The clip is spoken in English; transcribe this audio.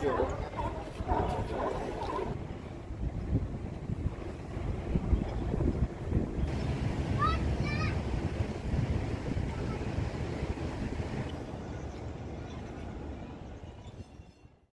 Sure.